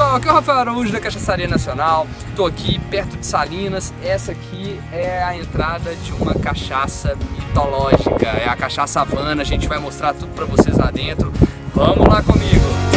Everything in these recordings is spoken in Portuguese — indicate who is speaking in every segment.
Speaker 1: Rafael Araújo da Cachaçaria Nacional, estou aqui perto de Salinas. Essa aqui é a entrada de uma cachaça mitológica, é a cachaça Havana. A gente vai mostrar tudo para vocês lá dentro. Vamos lá comigo!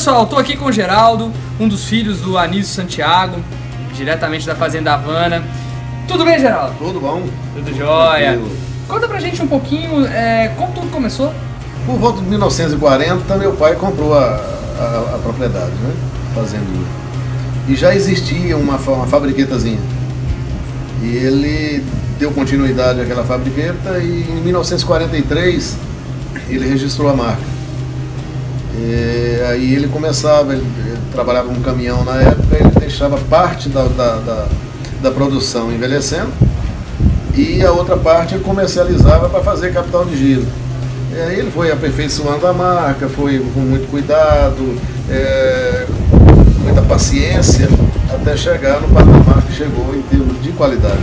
Speaker 1: Pessoal, estou aqui com o Geraldo, um dos filhos do Anísio Santiago, diretamente da Fazenda Havana. Tudo bem, Geraldo?
Speaker 2: Tudo bom.
Speaker 1: Tudo jóia. Tranquilo. Conta pra gente um pouquinho é, como tudo começou.
Speaker 2: Por volta de 1940, meu pai comprou a, a, a propriedade, né? Fazenda. E já existia uma, uma fabriquetazinha. E ele deu continuidade àquela fabriqueta e em 1943 ele registrou a marca. E aí ele começava, ele, ele trabalhava num caminhão na época, ele deixava parte da, da, da, da produção envelhecendo e a outra parte comercializava para fazer capital de giro. E aí ele foi aperfeiçoando a marca, foi com muito cuidado, é, muita paciência, até chegar no patamar que chegou em termos de qualidade.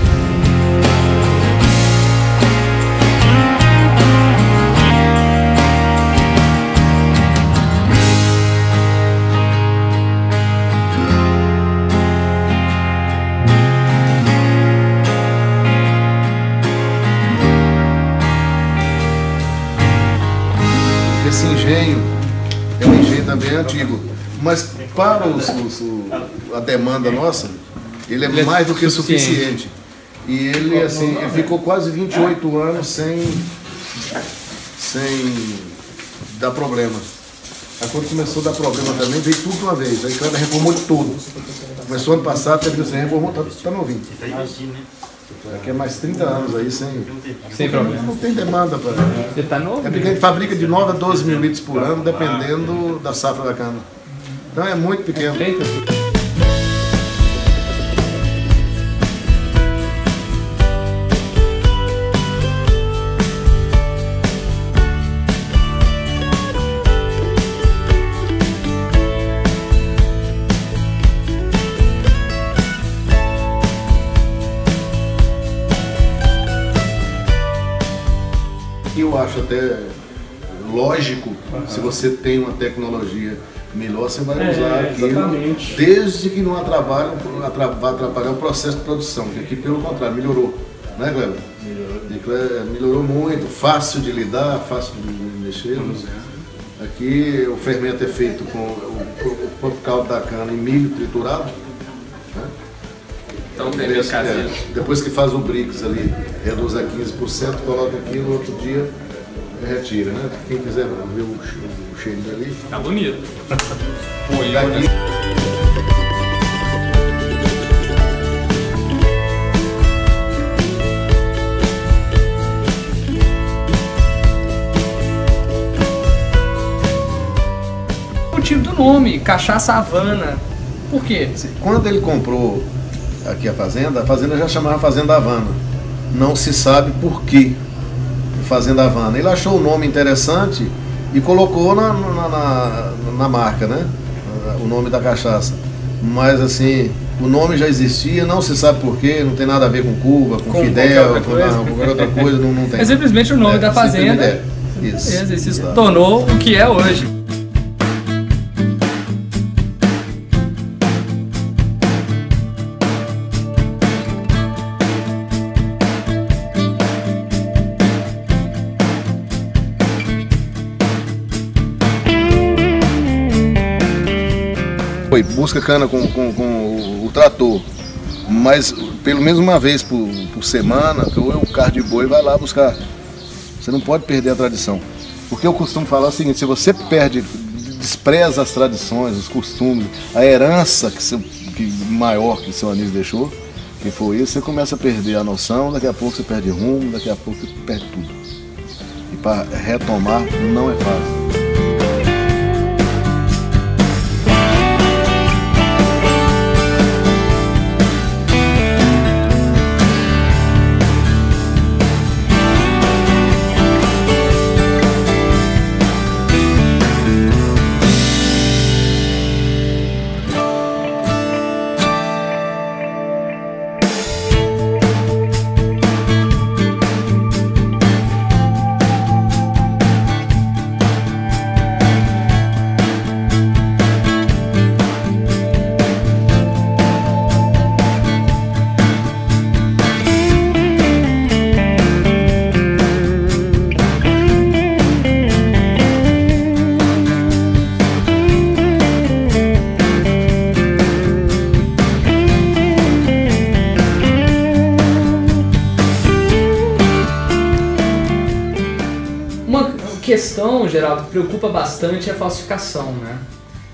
Speaker 2: Esse engenho é um engenho também antigo. Mas para os, os, a demanda nossa, ele é, é mais do que suficiente. E ele, assim, ele ficou quase 28 anos sem, sem dar problema. Aí quando começou a dar problema também, veio tudo de uma vez. Aí cada reformou de tudo. Começou ano passado, teve que reformou, tá, tá novinho. Daqui a mais 30 anos aí sem,
Speaker 1: sem problema.
Speaker 2: Não tem demanda para.
Speaker 1: Você tá novo?
Speaker 2: É porque a gente fabrica de 9 a 12 mil litros por ano, dependendo da safra da cana. Então é muito pequeno. Até lógico, uhum. se você tem uma tecnologia melhor, você vai é, usar aquilo, exatamente. desde que não atrapalhe, atrapalhar o processo de produção, que aqui pelo contrário, melhorou. Né, Cleber? Melhorou. Melhorou muito, fácil de lidar, fácil de mexer. Né? Aqui o fermento é feito com o, o, o caldo da cana em milho triturado. Né?
Speaker 1: Então, depois, é,
Speaker 2: depois que faz o BRICS ali, reduz a 15%, coloca aqui no outro dia retira, né? Quem quiser ver o, o cheiro dali.
Speaker 1: Tá bonito.
Speaker 2: Foi daqui.
Speaker 1: motivo do nome, Cachaça Havana. Por quê?
Speaker 2: Quando ele comprou aqui a fazenda, a fazenda já chamava Fazenda Havana. Não se sabe por quê Fazenda Havana. Ele achou o nome interessante e colocou na, na, na, na marca, né? O nome da cachaça. Mas assim, o nome já existia, não se sabe porquê, não tem nada a ver com Cuba, com, com Fidel, com qualquer outra coisa, não, não tem.
Speaker 1: É simplesmente o nome é, da fazenda. É. Isso. Isso se tornou o que é hoje.
Speaker 2: Busca cana com, com, com o, trator, mas pelo menos uma vez por, por semana, ou o carro de boi vai lá buscar. Você não pode perder a tradição. Porque eu costumo falar o seguinte, se você perde, despreza as tradições, os costumes, a herança que, seu, que maior que seu Anísio deixou, que foi isso, você começa a perder a noção, daqui a pouco você perde rumo, daqui a pouco você perde tudo. para retomar não é fácil.
Speaker 1: Geraldo, que preocupa bastante é a falsificação, né?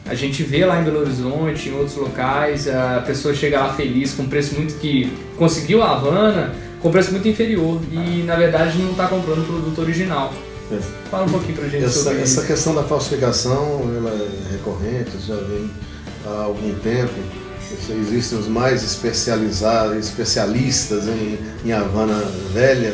Speaker 1: A gente vê lá em Belo Horizonte, em outros locais, a pessoa chega lá feliz com um preço muito que conseguiu a Havana com um preço muito inferior e na verdade não está comprando o produto original. É. Fala um pouquinho pra gente
Speaker 2: essa,
Speaker 1: sobre
Speaker 2: essa
Speaker 1: isso.
Speaker 2: questão da falsificação ela é recorrente, já vem há algum tempo. Existem os mais especializados, especialistas em, em Havana Velha,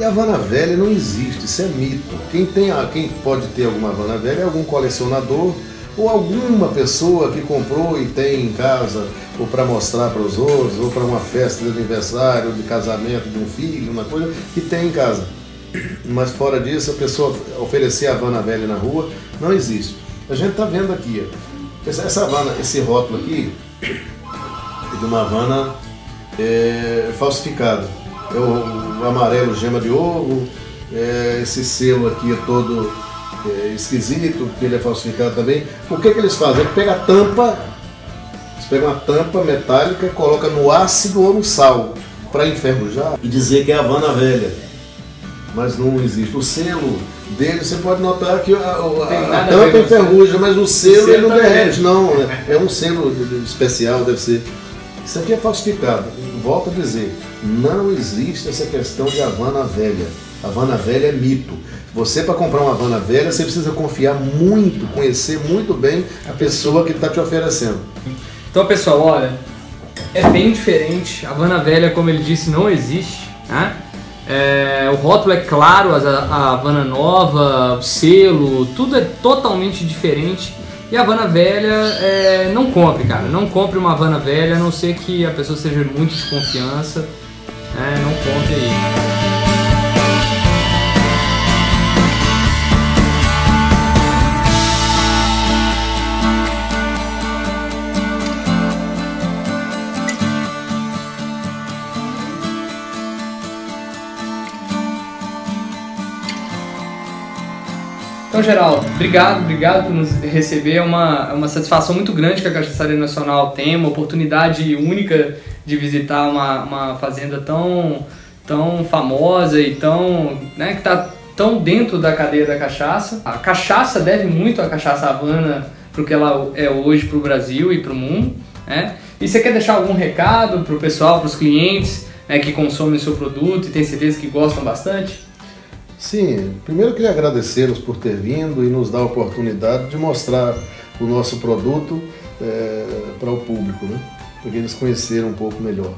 Speaker 2: e a Havana Velha não existe, isso é mito. Quem, tem, quem pode ter alguma Havana Velha é algum colecionador ou alguma pessoa que comprou e tem em casa, ou para mostrar para os outros, ou para uma festa de aniversário, de casamento de um filho, uma coisa que tem em casa. Mas fora disso, a pessoa oferecer a Havana Velha na rua não existe. A gente está vendo aqui, essa, Havana, esse rótulo aqui, é de uma Havana é, falsificada é o, o amarelo gema de ovo, é, esse selo aqui é todo é, esquisito, porque ele é falsificado também. O que, que eles fazem? Eles pegam a tampa, eles pegam a tampa metálica, coloca no ácido ou no sal para enferrujar e dizer que é Havana Velha. Mas não existe. O selo dele, você pode notar que a, a, a tampa enferruja, mas o selo, o selo ele não derrete, não. Né? É um selo especial, deve ser. Isso aqui é falsificado. Volto a dizer, não existe essa questão de Havana Velha. Havana Velha é mito. Você, para comprar uma Havana Velha, você precisa confiar muito, conhecer muito bem a pessoa que está te oferecendo.
Speaker 1: Então, pessoal, olha, é bem diferente. A Havana Velha, como ele disse, não existe. Né? É, o rótulo é claro, a, Havana Nova, o selo, tudo é totalmente diferente. E a Havana Velha, é, não compre, cara. Não compre uma Havana Velha, a não ser que a pessoa seja muito de confiança. É, não compre aí. Então, Geraldo, obrigado, obrigado por nos receber. É uma, é uma satisfação muito grande que a Cachaçaria Nacional tem, uma oportunidade única de visitar uma, uma fazenda tão, tão famosa e tão, né, que está tão dentro da cadeia da cachaça. A cachaça deve muito à cachaça Havana para o que ela é hoje para o Brasil e para o mundo. Né? E você quer deixar algum recado para o pessoal, para os clientes né, que consomem o seu produto e tem certeza que gostam bastante?
Speaker 2: Sim, primeiro queria agradecê-los por ter vindo e nos dar a oportunidade de mostrar o nosso produto é, para o público, né? para que eles conheceram um pouco melhor.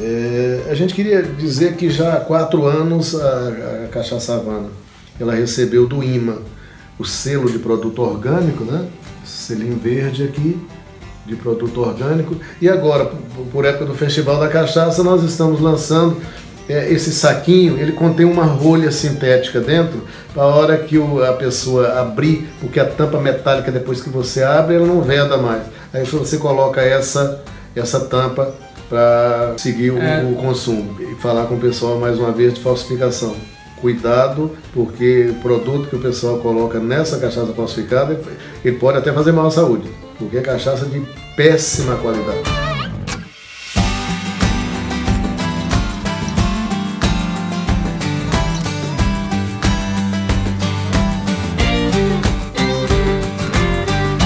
Speaker 2: É, a gente queria dizer que já há quatro anos a, a Cachaça Havana ela recebeu do IMA o selo de produto orgânico, né? selinho verde aqui, de produto orgânico. E agora, por época do Festival da Cachaça, nós estamos lançando esse saquinho, ele contém uma rolha sintética dentro, para a hora que a pessoa abrir, porque a tampa metálica depois que você abre, ela não veda mais. Aí você coloca essa, essa tampa para seguir o, é. o consumo e falar com o pessoal mais uma vez de falsificação cuidado, porque o produto que o pessoal coloca nessa cachaça falsificada, ele pode até fazer mal à saúde, porque é cachaça de péssima qualidade.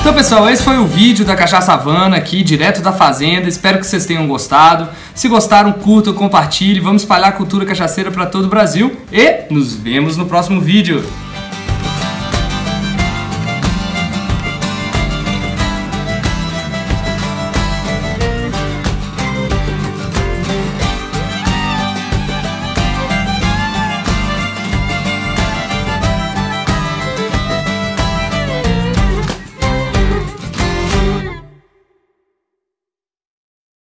Speaker 1: Então pessoal, esse foi o vídeo da Cachaça Havana aqui, direto da fazenda. Espero que vocês tenham gostado. Se gostaram, curtam, compartilhem. Vamos espalhar a cultura cachaceira para todo o Brasil. E nos vemos no próximo vídeo.